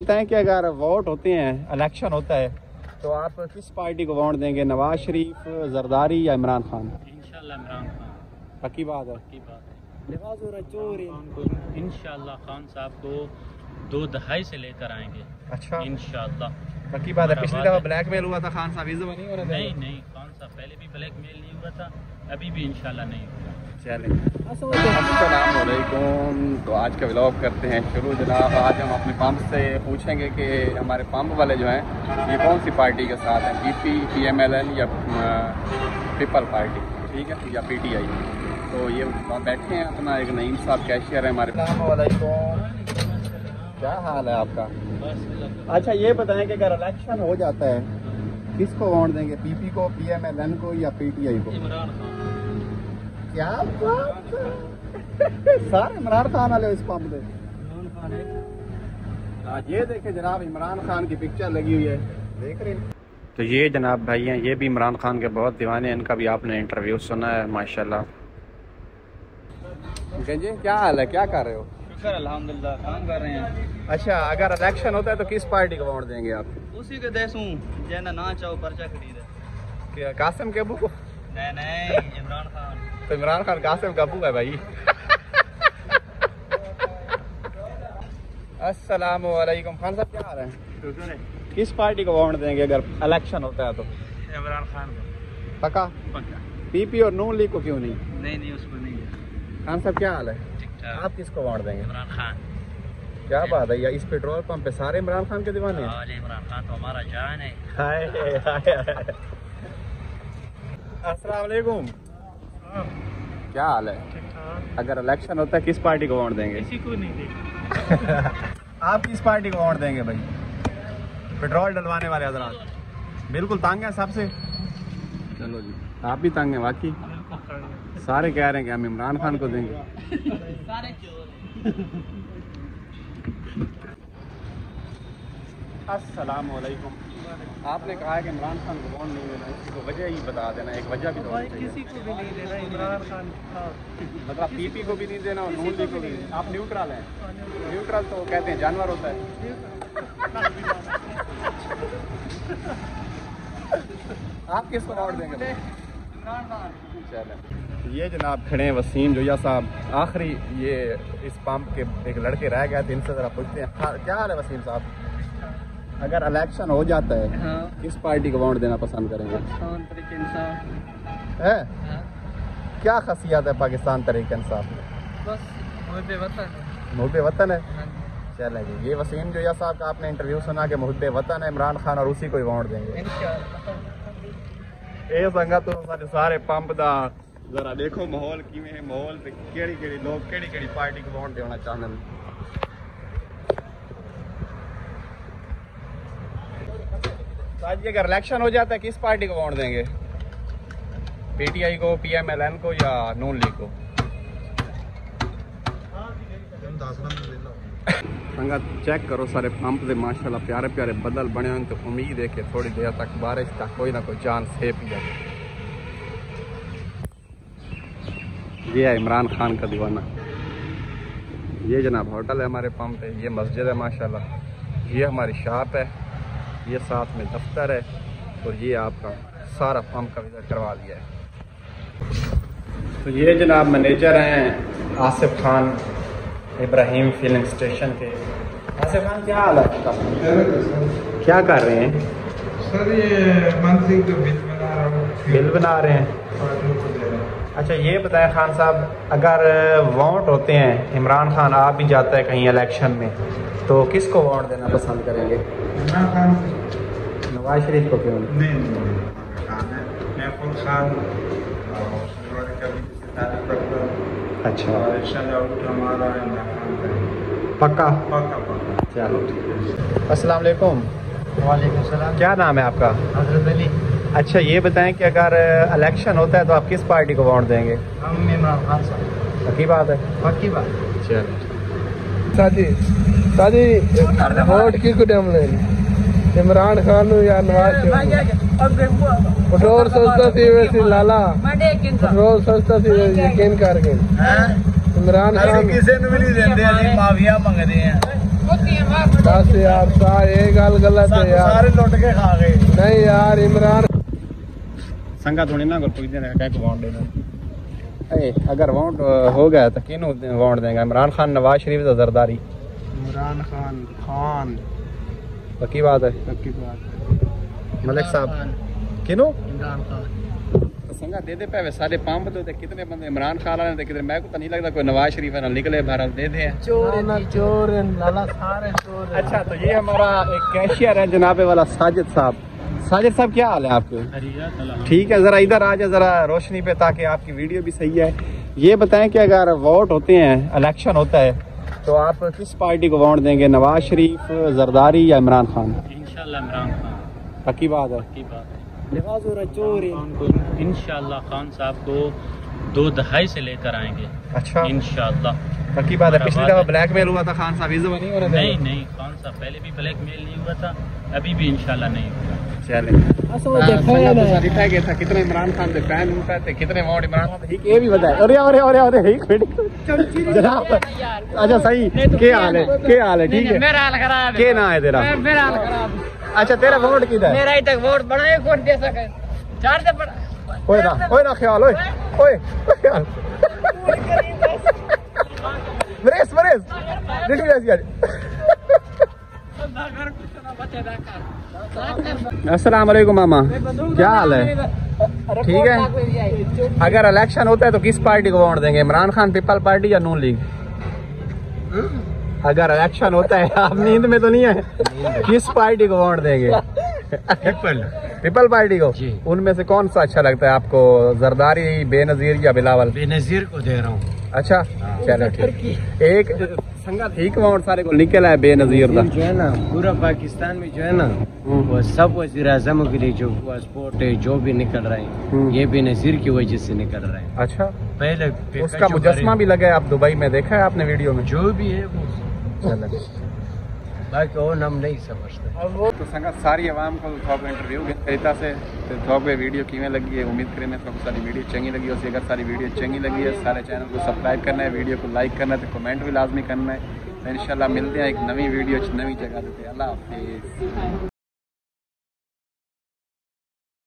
हैं कि अगर वोट होते हैं इलेक्शन होता है तो आप किस पार्टी को वोट देंगे नवाज़ शरीफ जरदारी या इमरान खान? इंशाल्लाह इमरान खान। पक्की बात है? की बात है। इंशाल्लाह खान साहब को दो दहाई से लेकर आएँगे। अच्छा। इंशाल्लाह। पक्की बात है पिछली दफ़ा। ब्लैकमेल हुआ था खान साहब इस दफ़ा नहीं हो रहा नहीं नहीं पहले भी ब्लैकमेल नहीं हुआ था अभी भी इंशाल्लाह नहीं होगा चलें। अस्सलाम तो आज का व्लॉग करते हैं शुरू। जनाब आज हम अपने पंप से पूछेंगे कि हमारे पंप वाले जो हैं ये कौन सी पार्टी के साथ हैं? P P P M L L या पीपल पार्टी ठीक है? या पी टी आई तो ये वहाँ बैठे हैं अपना एक नईम साहब कैशियर है हमारे। क्या हाल है आपका? अच्छा ये बताएँ कि अगर इलेक्शन हो जाता है किसको वोट देंगे? पीपी को पीएमएलएन को या पीटीआई को? क्या बात? सारे इमरान खान वाले इस पंप आज ये देखे जनाब इमरान खान की पिक्चर लगी हुई है। देख रहे हैं। तो ये जनाब भाई हैं ये भी इमरान खान के बहुत दीवाने हैं इनका भी आपने इंटरव्यू सुना है माशाल्लाह। जी क्या हाल है? क्या कर रहे हो? शुक्र अल्हम्दुलिल्लाह काम कर रहे हैं? अच्छा अगर इलेक्शन होता है तो किस पार्टी को वोट देंगे आप? उसी के देश हूँ जैना ना चाहो पर्चा खरीदे क्या कासिम केबू को? नहीं नहीं इमरान खान। तो इमरान खान कासिम काबू है भाई। अस्सलाम वालेकुम खान साहब क्या हाल है? किस पार्टी को वोट देंगे अगर इलेक्शन होता है तो? इमरान खान को। पक्का? पक्का। पीपी और नून लीग को क्यों नहीं? नहीं नहीं उसको नहीं है खान साहब क्या हाल है? आप किसको वोट देंगे? इमरान खान। क्या बात है या इस पेट्रोल पंप पे? सारे इमरान खान के दीवाने हैं? इमरान खान तो हमारा जान है। हाय हाय हाय। अस्सलाम वालेकुम। क्या हाल है? अगर इलेक्शन होता है किस पार्टी को वोट देंगे? किसी को नहीं देखा। आप किस पार्टी को वोट देंगे भाई? पेट्रोल डलवाने वाले हजरात। बिल्कुल तंग है सबसे। चलो जी। आप भी तंग हैं वाकई सारे कह रहे हैं कि हम इमरान खान को देंगे। सारे अस्सलाम वालेकुम आपने कहा है कि इमरान खान को कौन नहीं देना इसकी वजह ही बता देना एक वजह भी तो होनी चाहिए। किसी को भी नहीं देना इमरान खान था मतलब पीपी को भी नहीं देना और नून लीग को भी नहीं आप न्यूट्रल हैं। न्यूट्रल। तो कहते हैं जानवर होता है। आप किसको वोट देंगे? चलें ये जनाब खड़े हैं वसीम जोया साहब। आखिरी ये इस पंप के एक लड़के रह गए थे इनसे ज़रा पूछते हैं। हाँ, क्या हाल है वसीम साहब? अगर इलेक्शन हो जाता है हाँ। किस पार्टी को वोट देना पसंद करेंगे? है? हाँ, क्या खासियत है पाकिस्तान तरीके इंसाफ में? बस वतन मुहब वतन है? हाँ चलें जी। ये वसीम जोया साहब का आपने इंटरव्यू सुना कि मुहब वतन है इमरान खान और उसी को ही वोट देंगे। ਇਹ ਸੰਗਤ ਤੋਂ ਸਾਡੇ ਸਾਰੇ ਪੰਪ ਦਾ ਜ਼ਰਾ ਦੇਖੋ ਮਾਹੌਲ ਕਿਵੇਂ ਹੈ ਮਾਹੌਲ ਤੇ ਕਿਹੜੀ ਕਿਹੜੀ ਲੋਕ ਕਿਹੜੀ ਕਿਹੜੀ ਪਾਰਟੀ को वोट देना चाहते हैं तो आज ये अगर इलेक्शन हो जाता है किस पार्टी को वोट देंगे पीटीआई को पीएमएलएन को या नून लीग को संगत चेक करो, सारे पंप दे, माशाल्लाह, प्यारे प्यारे बदल बने तो उम्मीद है कि थोड़ी देर तक बारिश तक कोई ना कोई चांस है भी जाए ये है इमरान खान का दीवाना। ये जनाब होटल है हमारे पंप पे, ये मस्जिद है, माशाल्लाह। ये हमारी शॉप है, ये साथ में दफ्तर है, और ये आपका सारा पंप का विज़िट करवा दिया है। तो ये जनाब मैनेजर हैं आसिफ खान, इब्राहिम फिलिंग स्टेशन के। आसिफ खान क्या हाल है आपका? क्या कर रहे हैं? सर ये मंथली का बिल बना रहा हूँ। बिल बना रहे हैं। अच्छा ये बताएँ खान साहब अगर वोट होते हैं इमरान खान आप भी जाता है कहीं इलेक्शन में तो किसको वोट देना पसंद करेंगे? इमरान खान नवाज़ शरीफ को क्यों? नहीं खान अच्छा। पक्का? पक्का। अस्सलाम वालेकुम सलाम। क्या नाम है आपका? अली। अच्छा ये बताएँ कि अगर इलेक्शन होता है तो आप किस पार्टी को वोट देंगे? हम इमरान खान पक्की बात है। पक्की बात। चलो शादी शादी वोट किसको डैम लेंगे इमरान खान या नवाज़ पेट्रोल सस्ता थी वैसे लाला। पेट्रोल सस्ता थी यकीन करके। इमरान खान किसी मिली देते माफिया मंगते हैं। बस यार ये गल गलत है यार। सारे लुट के खा गए। नहीं यार इमरान। संगा थोड़ी ना गुरपुख जी ने कह वाउंड देना ए अगर वाउंड हो गया तो किन वाउंड देगा? इमरान खान नवाज़ शरीफ का जरदारी इमरान खान खान। पक्की बात है? पक्की बात मलिक साहब। किनो? इमरान खान। तो संगा दे दे पे सारे पंप तो कितने बंदे इमरान खान वाले कितने मैं को तो नहीं लगता कोई नवाज़ शरीफ ना निकले भारत दे दे चोर ना चोर लाला सारे चोर अच्छा तो ये हमारा एक कैशियर है जनाबे वाला साजिद साहब साजिद साहब क्या हाल है आपके ठीक है जरा इधर आ जाए जरा रोशनी पे ताकि आपकी वीडियो भी सही है ये बताएँ कि अगर वोट होते हैं इलेक्शन होता है तो आप किस पार्टी को वोट देंगे नवाज़ शरीफ जरदारी या इमरान खान इंशाल्लाह इमरान खान पक्की बात है की बात है खान खान साहब को दो दहाई से लेकर आएँगे। अच्छा। इंशाल्लाह। पक्की बात है पिछली दफ़ा ब्लैकमेल हुआ था खान साहब इस दफ़ा नहीं हो रहे नहीं नहीं खान साहब पहले भी ब्लैकमेल नहीं हुआ था अभी भी इंशाल्लाह नहीं होगा गया था कितने इमरान खान के फ़ैन होता थे कितने वोट इमरान खान ये भी बताए अरे अरे अरे अरे जनाब अच्छा सही। क्या हाल है? क्या हाल है? ठीक है। मेरा हाल खराब है। के ना है तेरा? मेरा हाल खराब है। अच्छा तेरा वोट किधर है? मेरा ही तक वोट बड़ा है कौन दे सके? चार से बड़ा ओए ना ओए ना ख्याल ओए ओए ख्याल। मरेस मरेस दिल में ऐसी अस्सलाम वालेकुम मामा। क्या हाल है? ठीक है? अगर इलेक्शन होता है तो किस पार्टी को वोट देंगे? इमरान खान पीपल पार्टी या नून लीग? अगर इलेक्शन होता है आप नींद में तो नहीं है किस पार्टी को वोट देंगे? पीपल पीपल पार्टी को? उनमें से कौन सा अच्छा लगता है आपको? जरदारी बेनजीर या बिलावल? बेनजीर को दे रहा हूँ। अच्छा चलो ठीक। एक संगा ठीक वोट सारे को निकला है बेनजीर का जो है ना पूरा पाकिस्तान में जो है ना वो सब वज़ीर अजम के लिए जो पासपोर्ट है जो भी निकल रहे हम्म। हैं ये बेनजीर की वजह से निकल रहे हैं। अच्छा। पहले उसका मुजस्मा भी लगा है आप दुबई में देखा है आपने वीडियो में? जो भी है वो तो संगत सारी आवाम को इंटरव्यू से तो वीडियो किमें लगी है? उम्मीद करें मैं सारी वीडियो चंगी लगी अगर सारी वीडियो चंगी लगी है, सारे चैनल को सब्सक्राइब करना है वीडियो को लाइक करना है तो कमेंट भी लाजमी करना है। तो मिलते हैं एक नवी वीडियो नवी जगह अल्लाह हाफिज़।